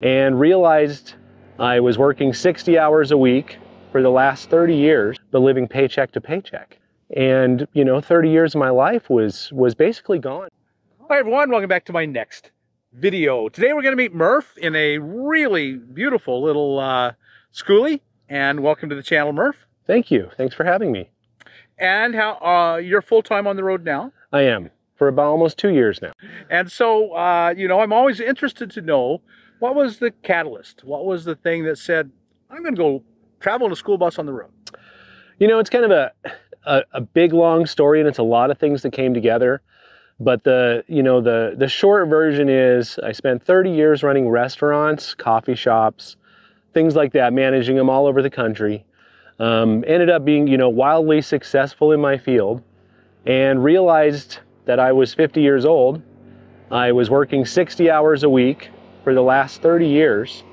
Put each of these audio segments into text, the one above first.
and realized I was working 60 hours a week for the last 30 years, but living paycheck to paycheck. And, you know, 30 years of my life was was basically gone. Hi everyone, welcome back to my next video. Today we're going to meet Murph in a really beautiful little uh, skoolie. And welcome to the channel, Murph. Thank you. Thanks for having me. And how uh, you're full-time on the road now? I am for about almost two years now. And so, uh, you know, I'm always interested to know what was the catalyst? What was the thing that said, I'm going to go travel in a school bus on the road? You know, it's kind of a, a, a big, long story, and it's a lot of things that came together. But the, you know, the, the short version is I spent 30 years running restaurants, coffee shops, things like that, managing them all over the country. Um, ended up being, you know, wildly successful in my field and realized that I was 50 years old. I was working 60 hours a week for the last 30 years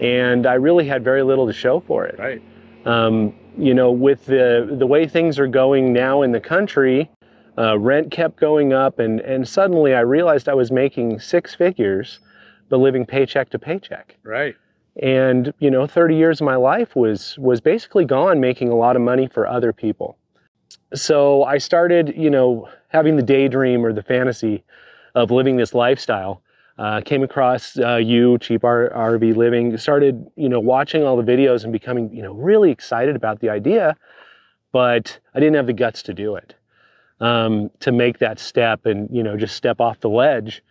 and I really had very little to show for it. Right. Um, you know, with the, the way things are going now in the country, uh, rent kept going up and, and suddenly I realized I was making six figures, but living paycheck to paycheck. Right. And, you know, 30 years of my life was, was basically gone making a lot of money for other people. So I started, you know, having the daydream or the fantasy of living this lifestyle. Uh, came across uh, you, Cheap RV Living, started, you know, watching all the videos and becoming, you know, really excited about the idea, but I didn't have the guts to do it, um, to make that step and, you know, just step off the ledge.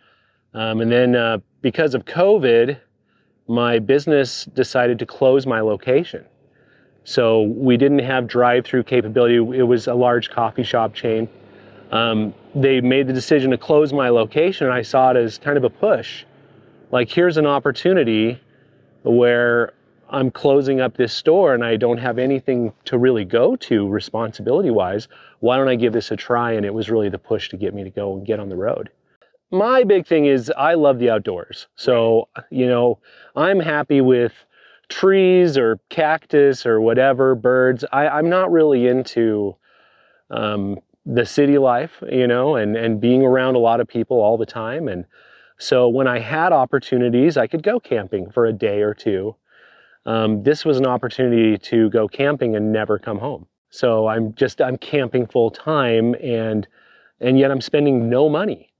Um, and then uh, because of COVID, my business decided to close my location. So we didn't have drive-through capability. It was a large coffee shop chain. Um, they made the decision to close my location, and I saw it as kind of a push. Like, here's an opportunity where I'm closing up this store and I don't have anything to really go to responsibility wise. Why don't I give this a try? And it was really the push to get me to go and get on the road my big thing is I love the outdoors. So, you know, I'm happy with trees or cactus or whatever, birds. I, I'm not really into um, the city life, you know, and, and being around a lot of people all the time. And so when I had opportunities, I could go camping for a day or two. Um, this was an opportunity to go camping and never come home. So I'm just, I'm camping full time and, and yet I'm spending no money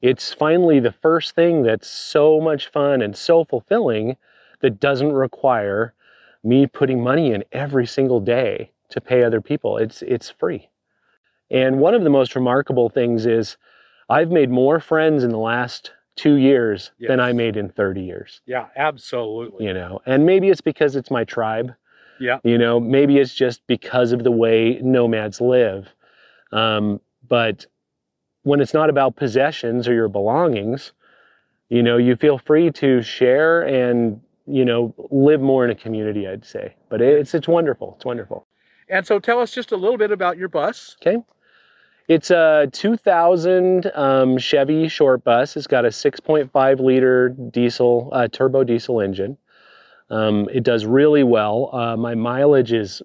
it's finally the first thing that's so much fun and so fulfilling that doesn't require me putting money in every single day to pay other people. It's, it's free. And one of the most remarkable things is I've made more friends in the last two years yes. than I made in 30 years. Yeah, absolutely. You know, and maybe it's because it's my tribe. Yeah. You know, maybe it's just because of the way nomads live. Um, but when it's not about possessions or your belongings, you know, you feel free to share and, you know, live more in a community, I'd say. But it's, it's wonderful. It's wonderful. And so tell us just a little bit about your bus. Okay. It's a 2000 um, Chevy short bus. It's got a 6.5 liter diesel, uh, turbo diesel engine. Um, it does really well. Uh, my mileage is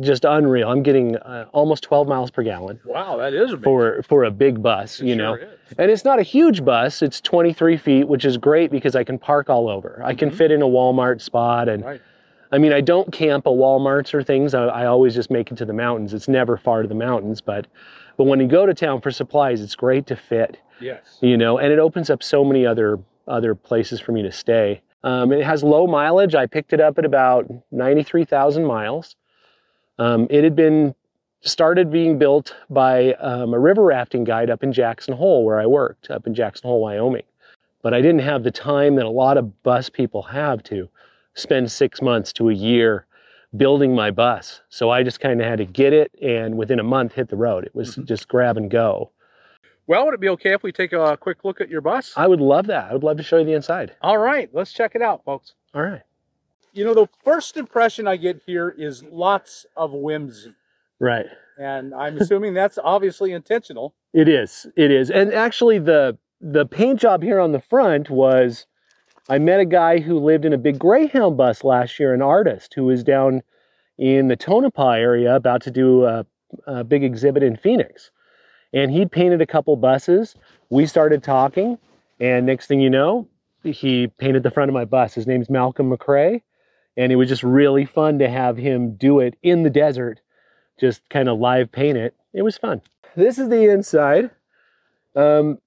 just unreal. I'm getting uh, almost 12 miles per gallon. Wow, that is for for a big bus, it you sure know. Is. And it's not a huge bus. It's 23 feet, which is great because I can park all over. I can mm -hmm. fit in a Walmart spot, and right. I mean, I don't camp at Walmarts or things. I, I always just make it to the mountains. It's never far to the mountains, but but when you go to town for supplies, it's great to fit. Yes. You know, and it opens up so many other other places for me to stay. Um, it has low mileage. I picked it up at about 93,000 miles. Um, it had been started being built by um, a river rafting guide up in Jackson Hole, where I worked, up in Jackson Hole, Wyoming. But I didn't have the time that a lot of bus people have to spend six months to a year building my bus. So I just kind of had to get it and within a month hit the road. It was mm -hmm. just grab and go. Well, would it be okay if we take a quick look at your bus? I would love that. I would love to show you the inside. All right, let's check it out, folks. All right you know, the first impression I get here is lots of whimsy. Right. And I'm assuming that's obviously intentional. It is. It is. And actually the the paint job here on the front was I met a guy who lived in a big Greyhound bus last year, an artist who was down in the Tonopah area about to do a, a big exhibit in Phoenix. And he'd painted a couple buses. We started talking, and next thing you know, he painted the front of my bus. His name's Malcolm McRae, and it was just really fun to have him do it in the desert, just kind of live paint it. It was fun. This is the inside. Um,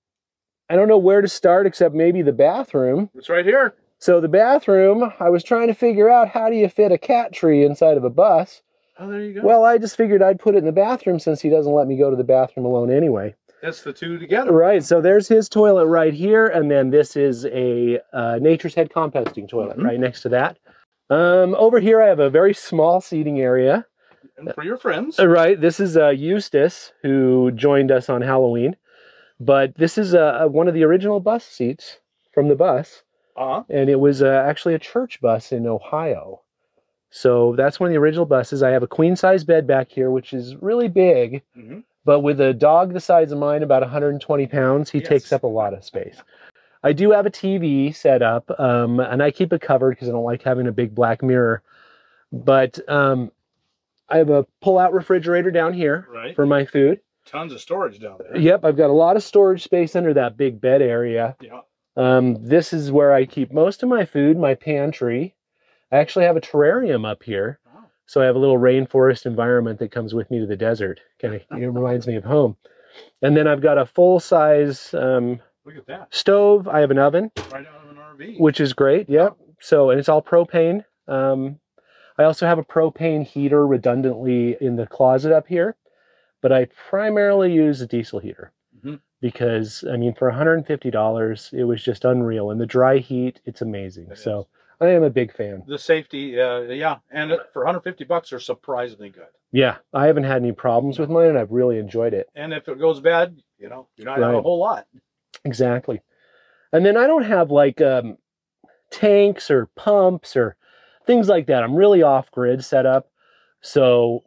I don't know where to start except maybe the bathroom. It's right here. So the bathroom, I was trying to figure out how do you fit a cat tree inside of a bus. Oh, there you go. Well, I just figured I'd put it in the bathroom since he doesn't let me go to the bathroom alone anyway. that's the two together. Right. So there's his toilet right here, and then this is a uh, Nature's Head composting toilet Mhm. right next to that. Um, over here, I have a very small seating area. And for your friends. Uh, Right. This is uh, Eustace who joined us on Halloween, but this is uh, one of the original bus seats from the bus, Uh-huh. and it was uh, actually a church bus in Ohio. So that's one of the original buses. I have a queen size bed back here, which is really big. Mhm. But with a dog the size of mine, about 120 pounds, he Yes. takes up a lot of space. I do have a TV set up, um, and I keep it covered because I don't like having a big black mirror. But um, I have a pull-out refrigerator down here Right. for my food. Tons of storage down there. Yep, I've got a lot of storage space under that big bed area. Yeah. Um, this is where I keep most of my food, my pantry. I actually have a terrarium up here. Wow. So I have a little rainforest environment that comes with me to the desert. Kind of it reminds me of home. And then I've got a full size um, Look at that. stove. I have an oven, Right out of an RV. which is great. Yep. So and it's all propane. Um, I also have a propane heater redundantly in the closet up here, but I primarily use a diesel heater Mhm. because I mean for $150 it was just unreal. And the dry heat, it's amazing. It so I am a big fan. the safety, uh, yeah, and for 150 bucks, they're surprisingly good. Yeah, I haven't had any problems with mine, and I've really enjoyed it. And if it goes bad, you know, you're not out a whole lot. Exactly. And then I don't have like um, tanks or pumps or things like that. I'm really off grid setup. So,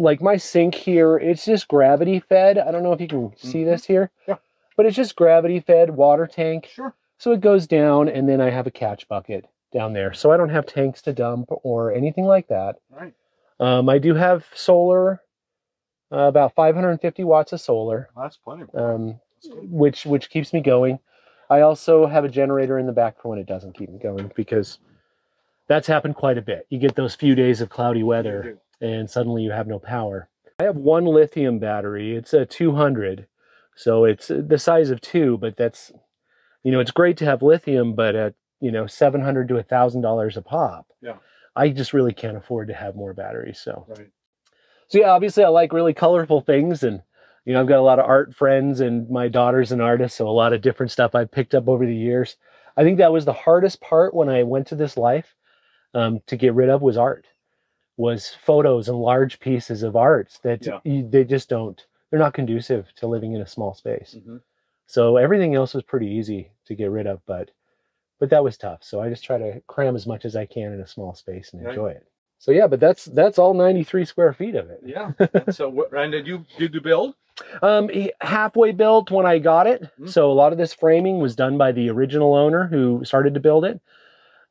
like my sink here, it's just gravity fed. I don't know if you can see Mhm. this here, Yeah. but it's just gravity fed water tank. Sure. So it goes down, and then I have a catch bucket down there. So I don't have tanks to dump or anything like that. Right. Um, I do have solar, uh, about 550 watts of solar Well, that's plenty. um, which which keeps me going. I also have a generator in the back for when it doesn't keep me going because that's happened quite a bit. You get those few days of cloudy weather and suddenly you have no power. I have one lithium battery. It's a 200. So it's the size of two, but that's you know, it's great to have lithium, but at, you know, 700 to a $1000 a pop. Yeah. I just really can't afford to have more batteries, so Right. so yeah, obviously I like really colorful things and you know, I've got a lot of art friends and my daughter's an artist, so a lot of different stuff I've picked up over the years. I think that was the hardest part when I went to this life um, to get rid of was art, was photos and large pieces of art that Yeah. you, they just don't, they're not conducive to living in a small space. Mhm. So everything else was pretty easy to get rid of, but but that was tough. So I just try to cram as much as I can in a small space and Right. enjoy it. So yeah, but that's that's all 93 square feet of it. Yeah. so, what, and did you did you build? Um, halfway built when I got it. Mhm. So a lot of this framing was done by the original owner who started to build it,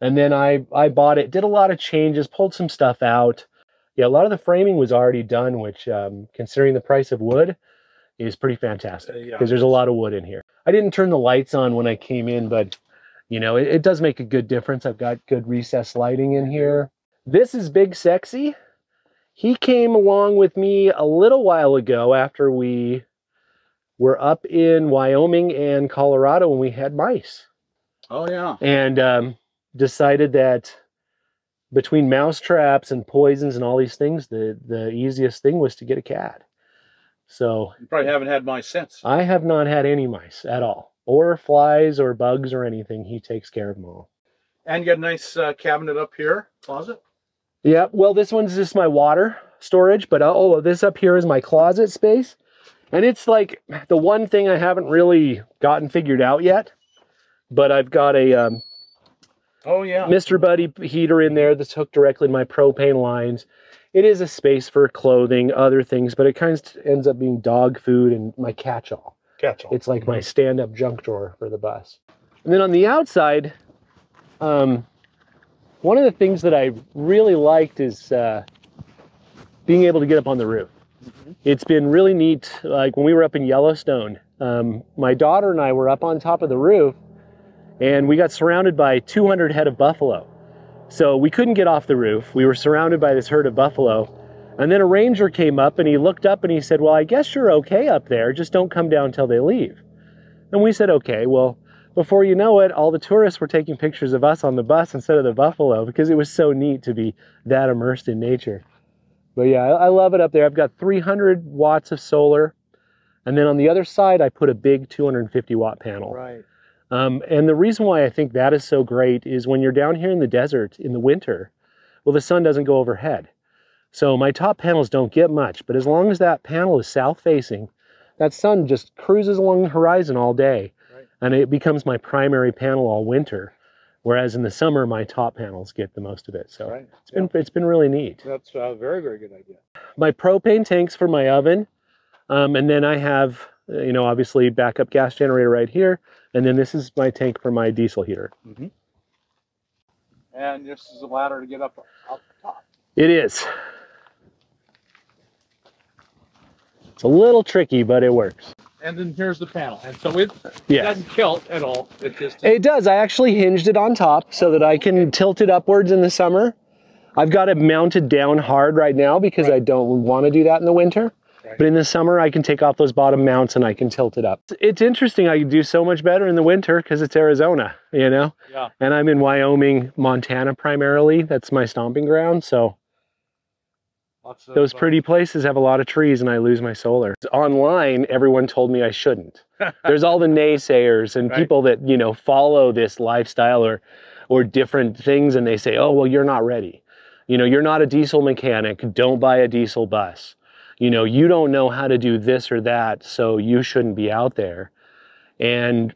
and then I I bought it, did a lot of changes, pulled some stuff out. Yeah, a lot of the framing was already done, which um, considering the price of wood, is pretty fantastic Uh, because yeah, there's a lot of wood in here. I didn't turn the lights on when I came in, but you know it, it does make a good difference. I've got good recessed lighting in here. This is Big Sexy. He came along with me a little while ago after we were up in Wyoming and Colorado when we had mice Oh yeah. and um, decided that between mouse traps and poisons and all these things, the, the easiest thing was to get a cat. So You probably haven't had mice since. I have not had any mice at all, or flies or bugs or anything. He takes care of them all. And you got a nice uh, cabinet up here, closet. Yeah, well, this one's just my water storage, but uh, oh, this up here is my closet space. And it's like the one thing I haven't really gotten figured out yet. But I've got a um, Oh yeah. Mr. Buddy heater in there that's hooked directly to my propane lines. It is a space for clothing, other things, but it kind of ends up being dog food and my catch-all. Catch all. It's like my stand-up junk drawer for the bus. And then on the outside, um, one of the things that I really liked is uh, being able to get up on the roof. It's been really neat. Like when we were up in Yellowstone, um, my daughter and I were up on top of the roof, and we got surrounded by 200 head of buffalo. So we couldn't get off the roof. We were surrounded by this herd of buffalo. And then a ranger came up and he looked up and he said, Well, I guess you're okay up there. Just don't come down till they leave. And we said, Okay. Well, before you know it, all the tourists were taking pictures of us on the bus instead of the buffalo because it was so neat to be that immersed in nature. But yeah, I, I love it up there. I've got 300 watts of solar. And then on the other side, I put a big 250 watt panel. Right. Um, and the reason why I think that is so great is when you're down here in the desert in the winter, well, the sun doesn't go overhead. So my top panels don't get much, but as long as that panel is south facing, that sun just cruises along the horizon all day. Right. And it becomes my primary panel all winter. Whereas in the summer, my top panels get the most of it. So Right. it's been it's been really neat. That's a very, very good idea. My propane tanks for my oven, um, and then I have uh, you know obviously backup gas generator right here, and then this is my tank for my diesel heater. Mm-hmm. And this is a ladder to get up up top. It is. It's a little tricky, but it works. And then here's the panel. And so it Yeah. doesn't tilt at all. It just It does. I actually hinged it on top so that I can tilt it upwards in the summer. I've got it mounted down hard right now because I don't want to do that in the winter. Right. But in the summer, I can take off those bottom mounts and I can tilt it up. It's interesting. I do so much better in the winter because it's Arizona, you know? yeah. And I'm in Wyoming, Montana primarily. That's my stomping ground. So Lots of, those uh, pretty places have a lot of trees and I lose my solar. Online, everyone told me I shouldn't. There's all the naysayers and Right. people that, you know, follow this lifestyle or or different things and they say, "Oh, well, you're not ready. You know, you're not a diesel mechanic. Don't buy a diesel bus. You know, you don't know how to do this or that, so you shouldn't be out there." And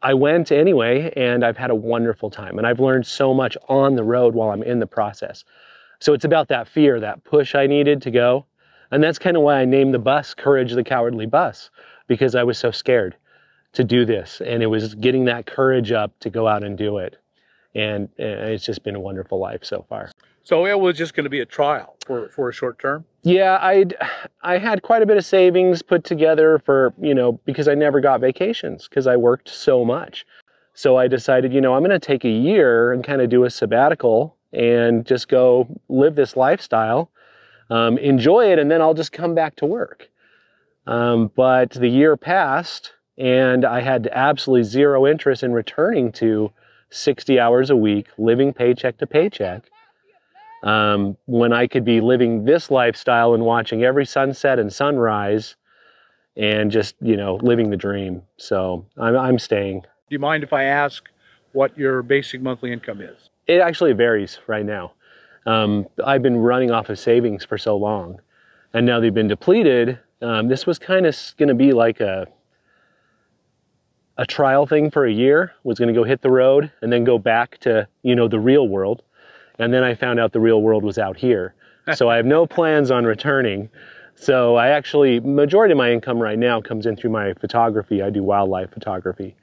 I went anyway and I've had a wonderful time and I've learned so much on the road while I'm in the process. So it's about that fear, that push I needed to go. And that's kind of why I named the bus Courage the Cowardly Bus, because I was so scared to do this. And it was getting that courage up to go out and do it. And it's just been a wonderful life so far. So it was just going to be a trial for, for a short term. Yeah, I I had quite a bit of savings put together for, you know, because I never got vacations because I worked so much. So I decided, you know, I'm going to take a year and kind of do a sabbatical and just go live this lifestyle, um, enjoy it, and then I'll just come back to work. Um, but the year passed, and I had absolutely zero interest in returning to 60 hours a week, living paycheck to paycheck um, when I could be living this lifestyle and watching every sunset and sunrise and just, you know, living the dream. So I'm, I'm staying. Do you mind if I ask what your basic monthly income is? It actually varies right now. Um, I've been running off of savings for so long and now they've been depleted. Um, this was kind of going to be like a, a trial thing for a year, was going to go hit the road and then go back to, you know, the real world. And then I found out the real world was out here. So I have no plans on returning. So I actually, majority of my income right now comes in through my photography. I do wildlife photography.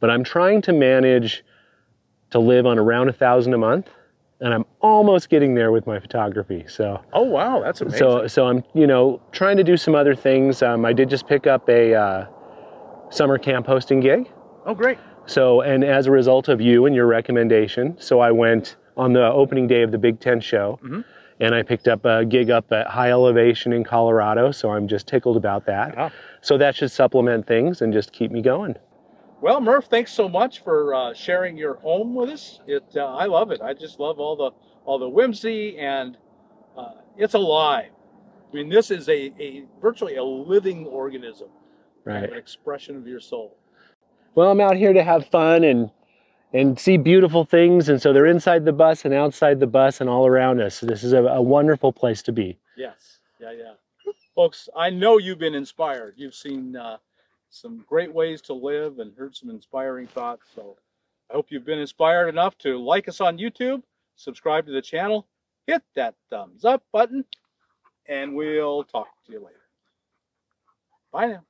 But I'm trying to manage to live on around a thousand a month. And I'm almost getting there with my photography. So Oh, wow. That's amazing. so, so I'm, you know, trying to do some other things. Um, I did just pick up a uh, summer camp hosting gig. oh, great. So, and as a result of you and your recommendation, so I went on the opening day of the Big Tent show, Mhm. and I picked up a gig up at High Elevation in Colorado. So I'm just tickled about that. Wow. So that should supplement things and just keep me going. Well, Murph, thanks so much for uh, sharing your home with us. It, uh, I love it. I just love all the all the whimsy and uh, it's alive. I mean, this is a, a virtually a living organism, kind Right. of an expression of your soul. Well, I'm out here to have fun and and see beautiful things, and so they're inside the bus and outside the bus and all around us. So this is a, a wonderful place to be. Yes, yeah, yeah. Folks, I know you've been inspired. You've seen uh, some great ways to live and heard some inspiring thoughts. So I hope you've been inspired enough to like us on YouTube, subscribe to the channel, hit that thumbs up button, and we'll talk to you later. Bye now.